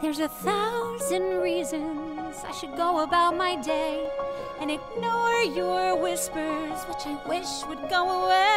There's a thousand reasons I should go about my day and ignore your whispers, which I wish would go away.